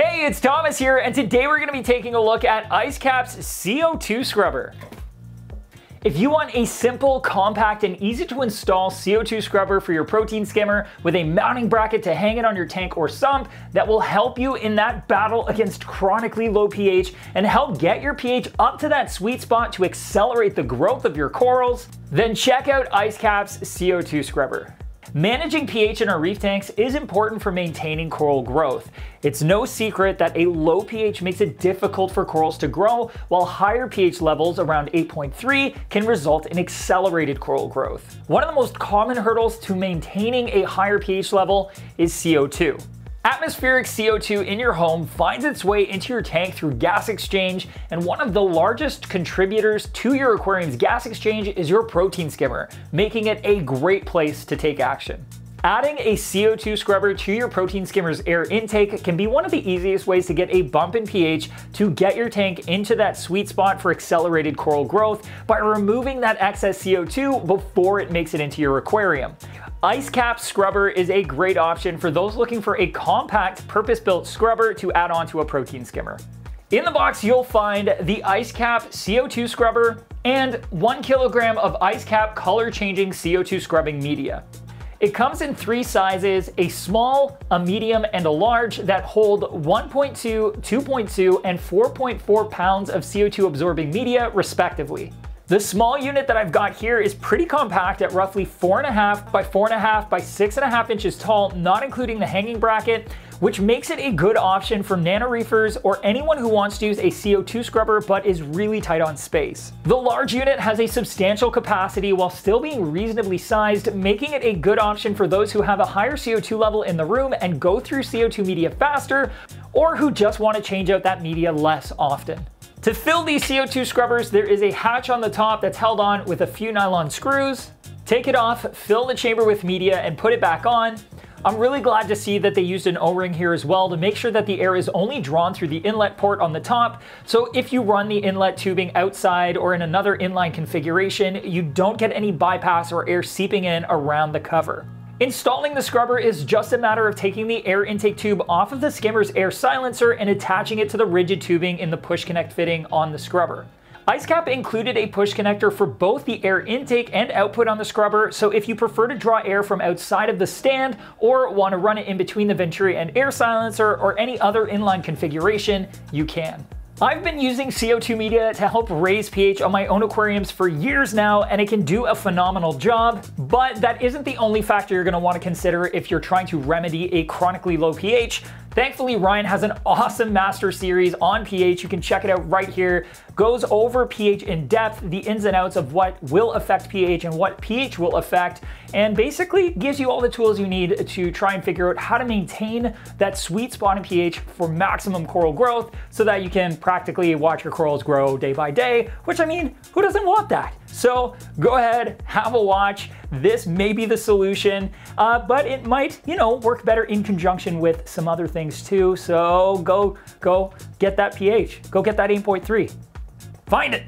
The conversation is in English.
Hey, it's Thomas here, and today we're going to be taking a look at IceCap's CO2 scrubber. If you want a simple, compact, and easy to install CO2 scrubber for your protein skimmer with a mounting bracket to hang it on your tank or sump that will help you in that battle against chronically low pH and help get your pH up to that sweet spot to accelerate the growth of your corals, then check out IceCap's CO2 scrubber. Managing pH in our reef tanks is important for maintaining coral growth. It's no secret that a low pH makes it difficult for corals to grow, while higher pH levels around 8.3 can result in accelerated coral growth. One of the most common hurdles to maintaining a higher pH level is CO2. Atmospheric CO2 in your home finds its way into your tank through gas exchange, and one of the largest contributors to your aquarium's gas exchange is your protein skimmer, making it a great place to take action. Adding a CO2 scrubber to your protein skimmer's air intake can be one of the easiest ways to get a bump in pH to get your tank into that sweet spot for accelerated coral growth by removing that excess CO2 before it makes it into your aquarium. IceCap Scrubber is a great option for those looking for a compact, purpose-built scrubber to add on to a protein skimmer. In the box, you'll find the Ice Cap CO2 scrubber and one kilogram of Ice Cap color-changing CO2 scrubbing media. It comes in three sizes, a small, a medium, and a large that hold 1.2, 2.2, and 4.4 pounds of CO2 absorbing media respectively. The small unit that I've got here is pretty compact at roughly 4.5 by 4.5 by 6.5 inches tall, not including the hanging bracket, which makes it a good option for nano reefers or anyone who wants to use a CO2 scrubber but is really tight on space. The large unit has a substantial capacity while still being reasonably sized, making it a good option for those who have a higher CO2 level in the room and go through CO2 media faster, or who just want to change out that media less often. To fill these CO2 scrubbers, there is a hatch on the top that's held on with a few nylon screws. Take it off, fill the chamber with media, and put it back on. I'm really glad to see that they used an O-ring here as well to make sure that the air is only drawn through the inlet port on the top. So if you run the inlet tubing outside or in another inline configuration, you don't get any bypass or air seeping in around the cover. Installing the scrubber is just a matter of taking the air intake tube off of the skimmer's air silencer and attaching it to the rigid tubing in the push connect fitting on the scrubber. IceCap included a push connector for both the air intake and output on the scrubber, so if you prefer to draw air from outside of the stand or want to run it in between the Venturi and air silencer or any other inline configuration, you can. I've been using CO2 media to help raise pH on my own aquariums for years now, and it can do a phenomenal job, but that isn't the only factor you're gonna wanna consider if you're trying to remedy a chronically low pH. Thankfully, Ryan has an awesome master series on pH. You can check it out right here. Goes over pH in depth, the ins and outs of what will affect pH and what pH will affect, and basically gives you all the tools you need to try and figure out how to maintain that sweet spot in pH for maximum coral growth so that you can practically watch your corals grow day by day, which I mean, who doesn't want that? So go ahead, have a watch. This may be the solution, uh, but it might, you know, work better in conjunction with some other things too. So go, go get that pH. Go get that 8.3. Find it.